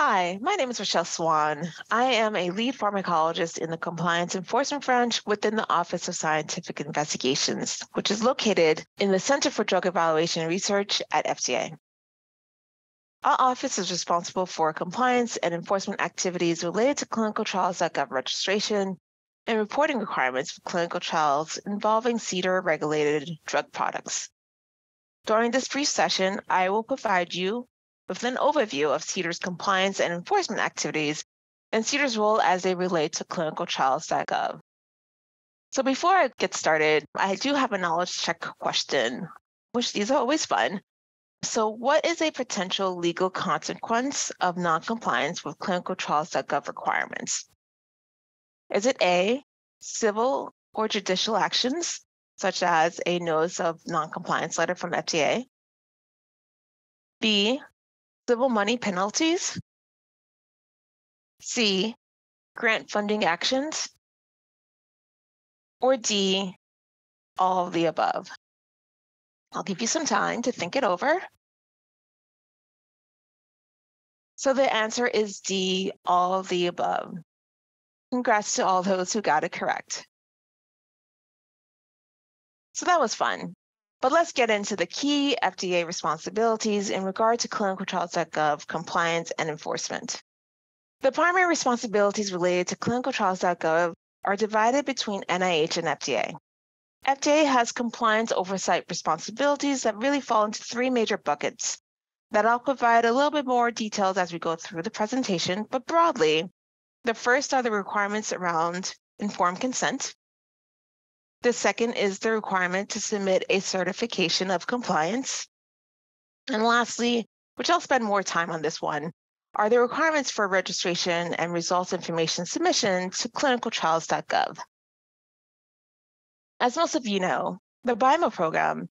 Hi, my name is Rachelle Swann. I am a lead pharmacologist in the compliance enforcement branch within the Office of Scientific Investigations, which is located in the Center for Drug Evaluation and Research at FDA. Our office is responsible for compliance and enforcement activities related to clinicaltrials.gov registration and reporting requirements for clinical trials involving CDER regulated drug products. During this brief session, I will provide you with an overview of CDER's compliance and enforcement activities and CDER's role as they relate to clinicaltrials.gov. So before I get started, I do have a knowledge check question, which these are always fun. So what is a potential legal consequence of noncompliance with clinicaltrials.gov requirements? Is it A, civil or judicial actions, such as a notice of noncompliance letter from FDA? B, civil money penalties. C, grant funding actions. Or D, all of the above. I'll give you some time to think it over. So the answer is D, all of the above. Congrats to all those who got it correct. So that was fun. But let's get into the key FDA responsibilities in regard to clinicaltrials.gov compliance and enforcement. The primary responsibilities related to clinicaltrials.gov are divided between NIH and FDA. FDA has compliance oversight responsibilities that really fall into three major buckets that I'll provide a little bit more details as we go through the presentation, but broadly, the first are the requirements around informed consent, the second is the requirement to submit a certification of compliance. And lastly, which I'll spend more time on this one, are the requirements for registration and results information submission to clinicaltrials.gov. As most of you know, the BIMO program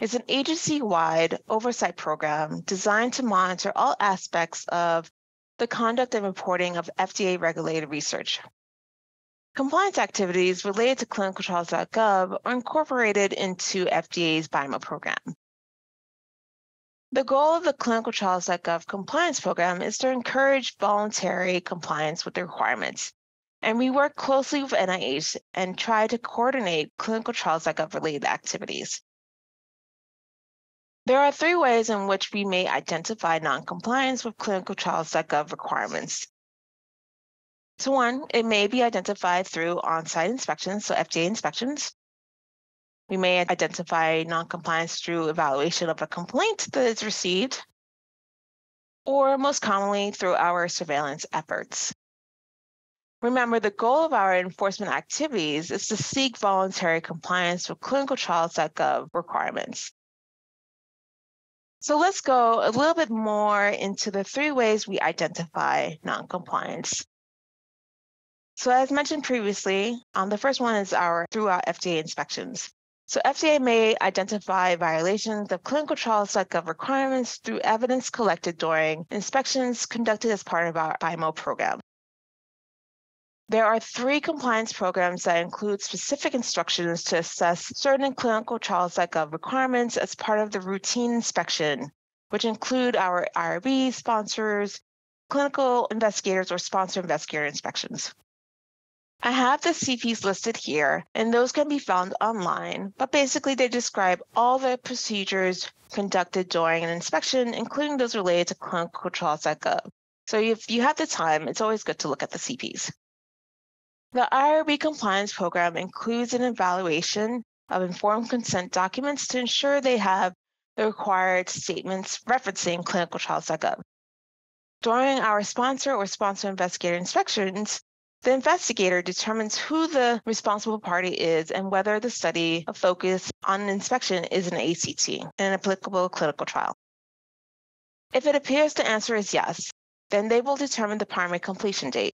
is an agency-wide oversight program designed to monitor all aspects of the conduct and reporting of FDA-regulated research. Compliance activities related to clinicaltrials.gov are incorporated into FDA's BIMO program. The goal of the clinicaltrials.gov compliance program is to encourage voluntary compliance with the requirements. And we work closely with NIH and try to coordinate clinicaltrials.gov related activities. There are three ways in which we may identify noncompliance with clinicaltrials.gov requirements. So one, it may be identified through on-site inspections, so FDA inspections. We may identify noncompliance through evaluation of a complaint that is received, or most commonly through our surveillance efforts. Remember, the goal of our enforcement activities is to seek voluntary compliance with clinicaltrials.gov requirements. So let's go a little bit more into the three ways we identify noncompliance. So as mentioned previously, um, the first one is our throughout FDA inspections. So FDA may identify violations of clinicaltrials.gov requirements through evidence collected during inspections conducted as part of our BIMO program. There are three compliance programs that include specific instructions to assess certain clinicaltrials.gov requirements as part of the routine inspection, which include our IRB sponsors, clinical investigators, or sponsor investigator inspections. I have the CPs listed here, and those can be found online, but basically they describe all the procedures conducted during an inspection, including those related to clinicaltrials.gov. So if you have the time, it's always good to look at the CPs. The IRB compliance program includes an evaluation of informed consent documents to ensure they have the required statements referencing clinicaltrials.gov. During our sponsor or sponsor investigator inspections, the investigator determines who the responsible party is and whether the study of focus on inspection is an ACT, an applicable clinical trial. If it appears the answer is yes, then they will determine the primary completion date,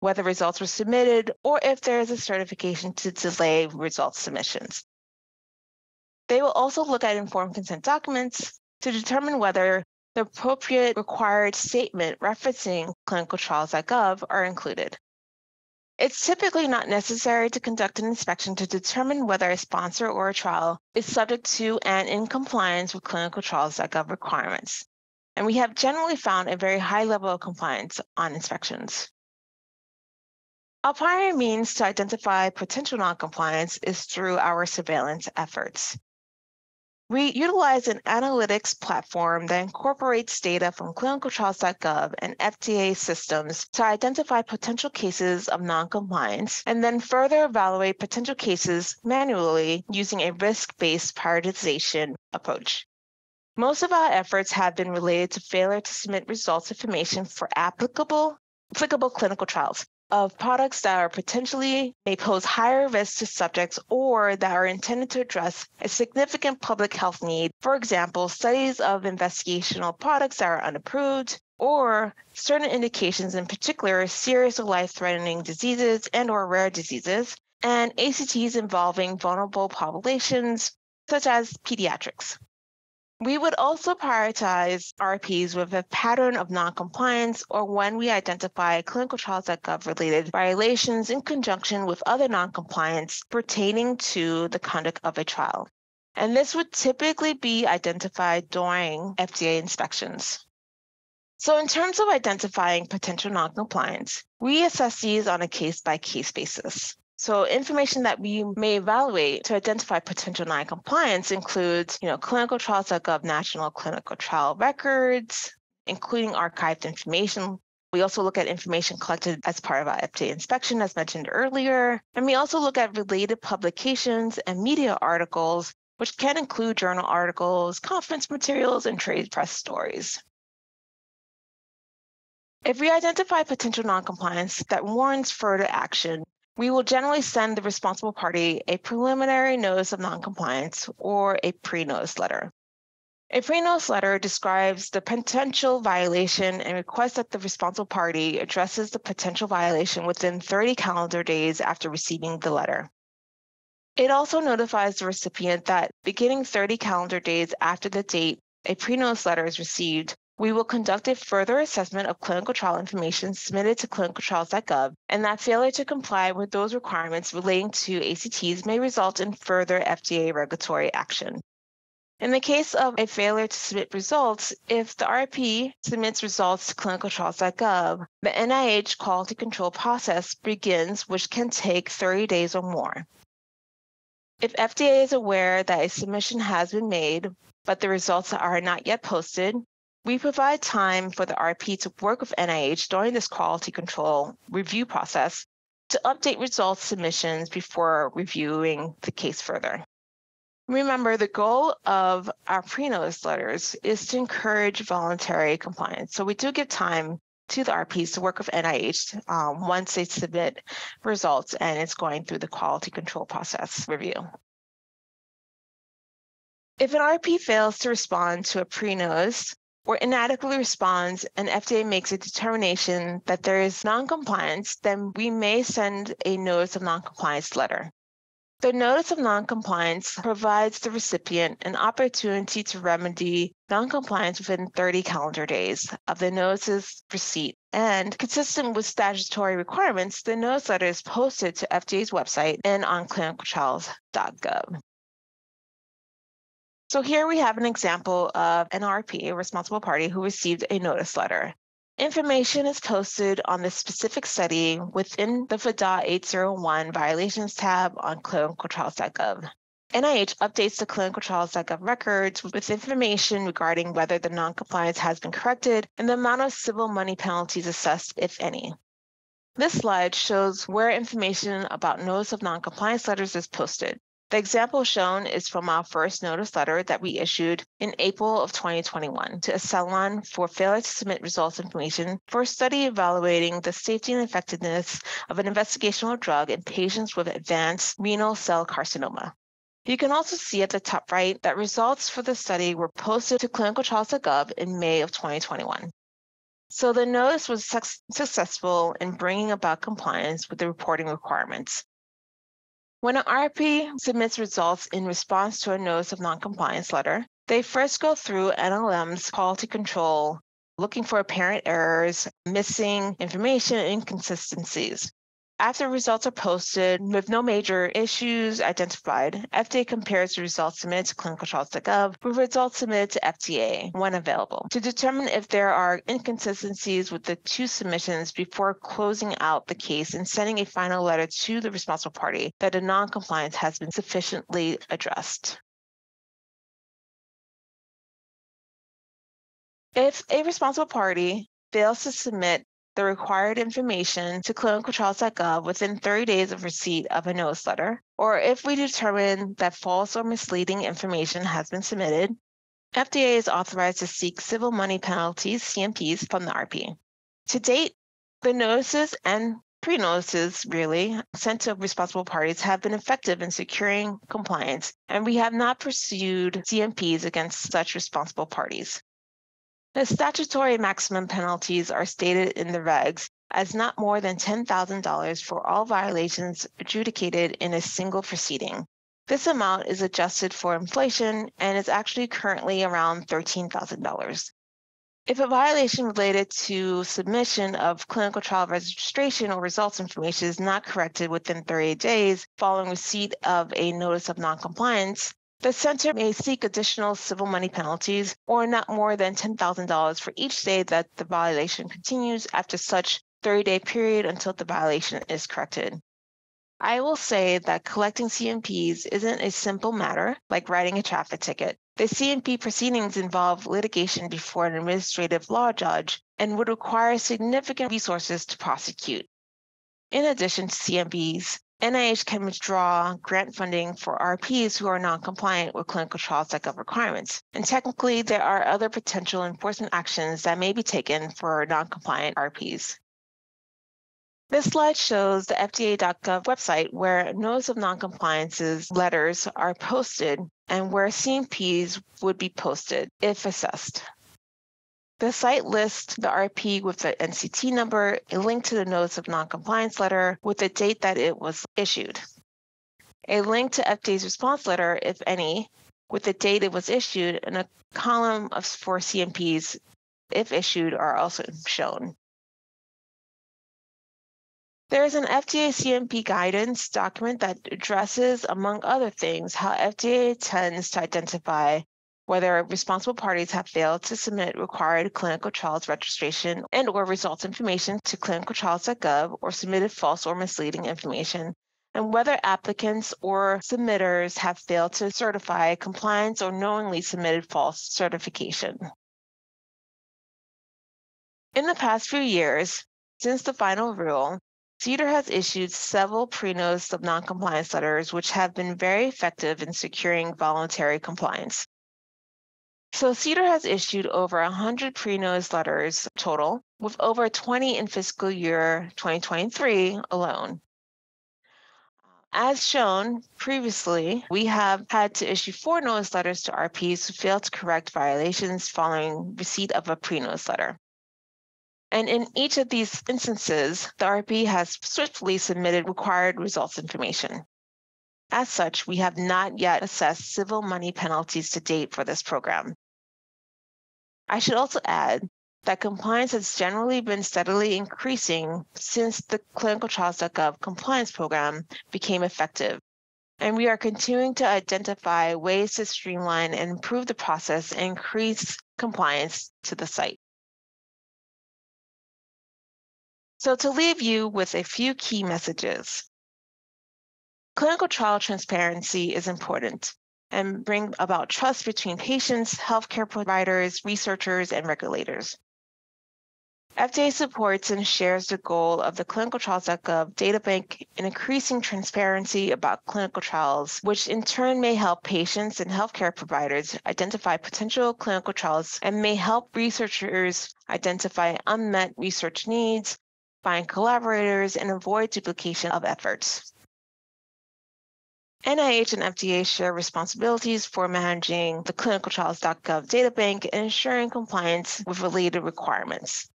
whether results were submitted, or if there is a certification to delay results submissions. They will also look at informed consent documents to determine whether the appropriate required statement referencing clinicaltrials.gov are included. It's typically not necessary to conduct an inspection to determine whether a sponsor or a trial is subject to and in compliance with clinicaltrials.gov requirements. and we have generally found a very high level of compliance on inspections. Our primary means to identify potential noncompliance is through our surveillance efforts. We utilize an analytics platform that incorporates data from clinicaltrials.gov and FDA systems to identify potential cases of noncompliance and then further evaluate potential cases manually using a risk based prioritization approach. Most of our efforts have been related to failure to submit results information for applicable, applicable clinical trials of products that are potentially may pose higher risk to subjects or that are intended to address a significant public health need. For example, studies of investigational products that are unapproved or certain indications in particular serious or life-threatening diseases and or rare diseases and ACTs involving vulnerable populations such as pediatrics. We would also prioritize RPs with a pattern of noncompliance or when we identify clinicaltrials.gov related violations in conjunction with other noncompliance pertaining to the conduct of a trial. And this would typically be identified during FDA inspections. So, in terms of identifying potential noncompliance, we assess these on a case by case basis. So information that we may evaluate to identify potential noncompliance includes, you know, clinicaltrials.gov national clinical trial records, including archived information. We also look at information collected as part of our FDA inspection, as mentioned earlier. And we also look at related publications and media articles, which can include journal articles, conference materials, and trade press stories. If we identify potential noncompliance that warrants further action, we will generally send the responsible party a preliminary notice of noncompliance or a pre-notice letter. A pre-notice letter describes the potential violation and requests that the responsible party addresses the potential violation within 30 calendar days after receiving the letter. It also notifies the recipient that beginning 30 calendar days after the date a pre-notice letter is received, we will conduct a further assessment of clinical trial information submitted to clinicaltrials.gov, and that failure to comply with those requirements relating to ACTs may result in further FDA regulatory action. In the case of a failure to submit results, if the RP submits results to clinicaltrials.gov, the NIH quality control process begins, which can take 30 days or more. If FDA is aware that a submission has been made, but the results are not yet posted, we provide time for the RP to work with NIH during this quality control review process to update results submissions before reviewing the case further. Remember, the goal of our pre-notice letters is to encourage voluntary compliance. So we do give time to the RPs to work with NIH um, once they submit results and it's going through the quality control process review. If an RP fails to respond to a pre-notice, or inadequately responds and FDA makes a determination that there is noncompliance, then we may send a notice of noncompliance letter. The notice of noncompliance provides the recipient an opportunity to remedy noncompliance within 30 calendar days of the notice's receipt. And consistent with statutory requirements, the notice letter is posted to FDA's website and on clinicaltrials.gov. So here we have an example of an RP, a responsible party, who received a notice letter. Information is posted on the specific study within the FDA 801 violations tab on clinicaltrials.gov. NIH updates the clinicaltrials.gov records with information regarding whether the noncompliance has been corrected and the amount of civil money penalties assessed, if any. This slide shows where information about notice of noncompliance letters is posted. The example shown is from our first notice letter that we issued in April of 2021 to Acceleron for failure to submit results information for a study evaluating the safety and effectiveness of an investigational drug in patients with advanced renal cell carcinoma. You can also see at the top right that results for the study were posted to clinicaltrials.gov in May of 2021. So the notice was su- successful in bringing about compliance with the reporting requirements. When an RP submits results in response to a notice of noncompliance letter, they first go through NLM's quality control, looking for apparent errors, missing information, inconsistencies. After results are posted with no major issues identified, FDA compares the results submitted to clinicaltrials.gov with results submitted to FDA when available to determine if there are inconsistencies with the two submissions before closing out the case and sending a final letter to the responsible party that a non-compliance has been sufficiently addressed. If a responsible party fails to submit the required information to clinicaltrials.gov within 30 days of receipt of a notice letter, or if we determine that false or misleading information has been submitted, FDA is authorized to seek civil money penalties, CMPs, from the RP. To date, the notices and pre-notices really sent to responsible parties have been effective in securing compliance, and we have not pursued CMPs against such responsible parties. The statutory maximum penalties are stated in the regs as not more than $10,000 for all violations adjudicated in a single proceeding. This amount is adjusted for inflation and is actually currently around $13,000. If a violation related to submission of clinical trial registration or results information is not corrected within 30 days following receipt of a notice of noncompliance, the center may seek additional civil money penalties or not more than $10,000 for each day that the violation continues after such 30 day period until the violation is corrected. I will say that collecting CMPs isn't a simple matter like writing a traffic ticket. The CMP proceedings involve litigation before an administrative law judge and would require significant resources to prosecute. In addition to CMPs, NIH can withdraw grant funding for RPs who are non-compliant with clinical clinicaltrials.gov requirements. And technically, there are other potential enforcement actions that may be taken for non-compliant RPs. This slide shows the FDA.gov website where notice of noncompliances letters are posted and where CMPs would be posted if assessed. The site lists the RP with the NCT number, a link to the notice of noncompliance letter with the date that it was issued, a link to FDA's response letter, if any, with the date it was issued, and a column of for CMPs, if issued, are also shown. There is an FDA CMP guidance document that addresses, among other things, how FDA tends to identify whether responsible parties have failed to submit required clinical trials registration and or results information to clinicaltrials.gov or submitted false or misleading information, and whether applicants or submitters have failed to certify compliance or knowingly submitted false certification. In the past few years, since the final rule, CDER has issued several pre-notice of noncompliance letters, which have been very effective in securing voluntary compliance. So CDER has issued over 100 pre-notice letters total, with over 20 in fiscal year 2023 alone. As shown previously, we have had to issue four notice letters to RPs who failed to correct violations following receipt of a pre-notice letter. And in each of these instances, the RP has swiftly submitted required results information. As such, we have not yet assessed civil money penalties to date for this program. I should also add that compliance has generally been steadily increasing since the clinicaltrials.gov compliance program became effective. And we are continuing to identify ways to streamline and improve the process and increase compliance to the site. So to leave you with a few key messages. Clinical trial transparency is important and bring about trust between patients, healthcare providers, researchers, and regulators. FDA supports and shares the goal of the clinicaltrials.gov databank in increasing transparency about clinical trials, which in turn may help patients and healthcare providers identify potential clinical trials and may help researchers identify unmet research needs, find collaborators, and avoid duplication of efforts. NIH and FDA share responsibilities for managing the clinicaltrials.gov databank and ensuring compliance with related requirements.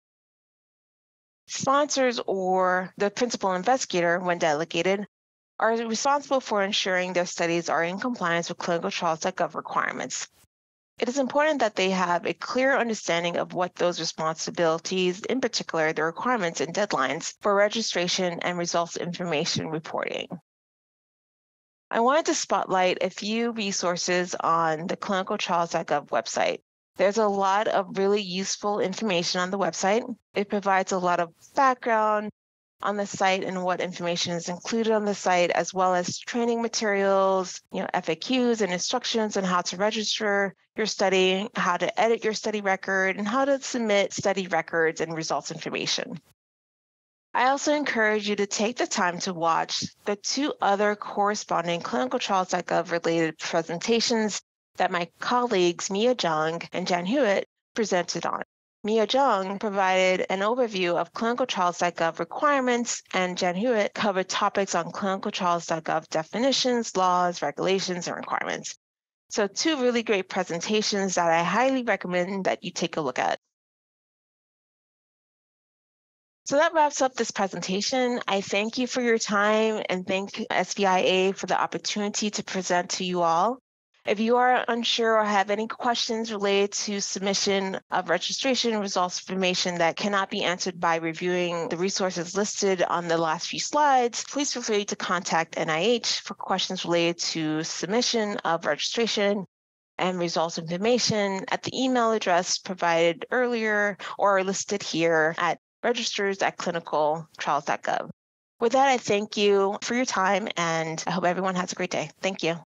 Sponsors or the principal investigator, when delegated, are responsible for ensuring their studies are in compliance with clinicaltrials.gov requirements. it is important that they have a clear understanding of what those responsibilities, in particular the requirements and deadlines for registration and results information reporting. I wanted to spotlight a few resources on the clinicaltrials.gov website. There's a lot of really useful information on the website. It provides a lot of background on the site and what information is included on the site, as well as training materials, you know, FAQs and instructions on how to register your study, how to edit your study record, and how to submit study records and results information. I also encourage you to take the time to watch the two other corresponding clinicaltrials.gov related presentations that my colleagues Mia Jung and Jan Hewitt presented on. Mia Jung provided an overview of clinicaltrials.gov requirements, and Jan Hewitt covered topics on clinicaltrials.gov definitions, laws, regulations, and requirements. So, two really great presentations that I highly recommend that you take a look at. So that wraps up this presentation. I thank you for your time and thank SBIA for the opportunity to present to you all. If you are unsure or have any questions related to submission of registration results information that cannot be answered by reviewing the resources listed on the last few slides, please feel free to contact NIH for questions related to submission of registration and results information at the email address provided earlier or listed here at registers at clinicaltrials.gov. With that, I thank you for your time and I hope everyone has a great day. Thank you.